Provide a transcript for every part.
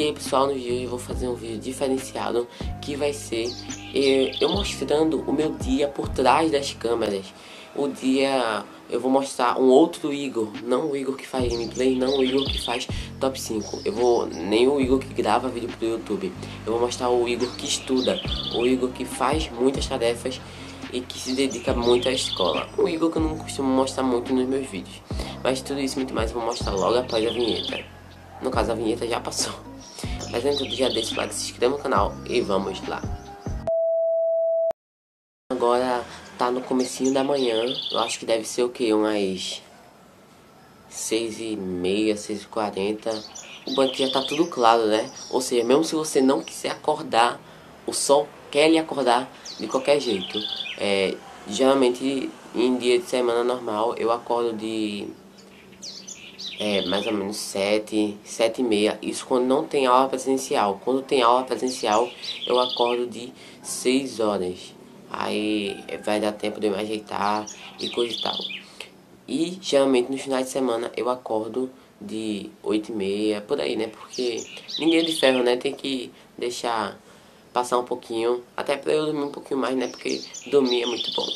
aí pessoal, no vídeo eu vou fazer um vídeo diferenciado que vai ser eu, eu mostrando o meu dia por trás das câmeras. O dia eu vou mostrar um outro Igor, não o Igor que faz gameplay, não o Igor que faz top 5. Eu vou nem o Igor que grava vídeo pro YouTube. Eu vou mostrar o Igor que estuda, o Igor que faz muitas tarefas e que se dedica muito à escola. Um Igor que eu não costumo mostrar muito nos meus vídeos. Mas tudo isso e muito mais eu vou mostrar logo após a vinheta. No caso, a vinheta já passou. Mas antes do já o like, se inscreva no canal e vamos lá. Agora tá no comecinho da manhã, eu acho que deve ser o que? Umas 6 e meia, 6 e 40 O banco já tá tudo claro, né? Ou seja, mesmo se você não quiser acordar, o sol quer lhe acordar de qualquer jeito. É, geralmente em dia de semana normal eu acordo de é, mais ou menos 7, 7 e meia. Isso quando não tem aula presencial. Quando tem aula presencial, eu acordo de 6 horas. Aí vai dar tempo de eu me ajeitar e coisa e tal. E geralmente nos finais de semana eu acordo de 8 e meia, por aí, né? Porque ninguém é de ferro, né? Tem que deixar passar um pouquinho, até pra eu dormir um pouquinho mais, né? Porque dormir é muito bom.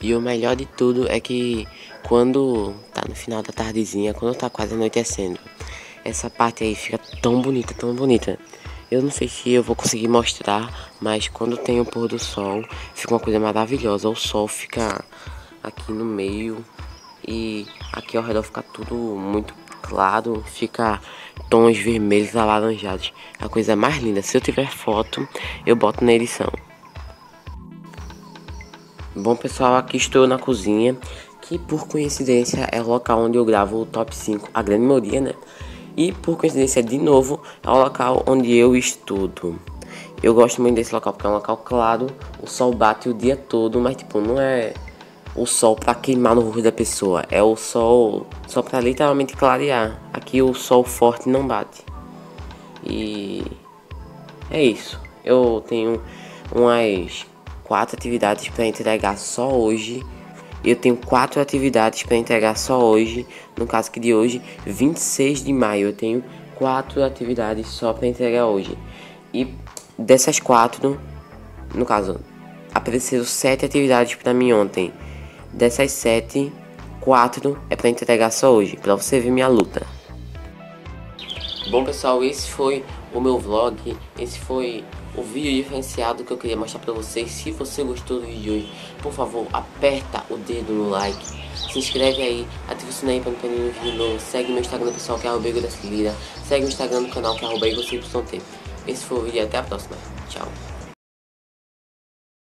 E o melhor de tudo é que quando tá no final da tardezinha, quando tá quase anoitecendo, essa parte aí fica tão bonita, tão bonita. Eu não sei se eu vou conseguir mostrar, mas quando tem o pôr do sol, fica uma coisa maravilhosa. O sol fica aqui no meio e aqui ao redor fica tudo muito claro, fica tons vermelhos alaranjados. A coisa mais linda. Se eu tiver foto, eu boto na edição. Bom pessoal, aqui estou na cozinha, que por coincidência é o local onde eu gravo o top 5, a grande maioria, né? E por coincidência, de novo, é o local onde eu estudo. Eu gosto muito desse local porque é um local claro, o sol bate o dia todo, mas tipo, não é o sol para queimar no rosto da pessoa, é o sol só para literalmente clarear. Aqui o sol forte não bate. E é isso. Eu tenho umas quatro atividades para entregar só hoje. Eu tenho quatro atividades para entregar só hoje. No caso que de hoje, 26 de maio, eu tenho quatro atividades só para entregar hoje. E dessas quatro, no caso, apareceram sete atividades para mim ontem. Dessas sete, quatro é para entregar só hoje, para você ver minha luta. Bom pessoal, esse foi o meu vlog, esse foi o vídeo diferenciado que eu queria mostrar pra vocês. Se você gostou do vídeo de hoje, por favor, aperta o dedo no like. Se inscreve aí, ativa o sininho pra não perder nenhum vídeo novo. Segue meu Instagram pessoal que é arroba da Segue o Instagram do canal que é arroba Esse foi o vídeo até a próxima. Tchau.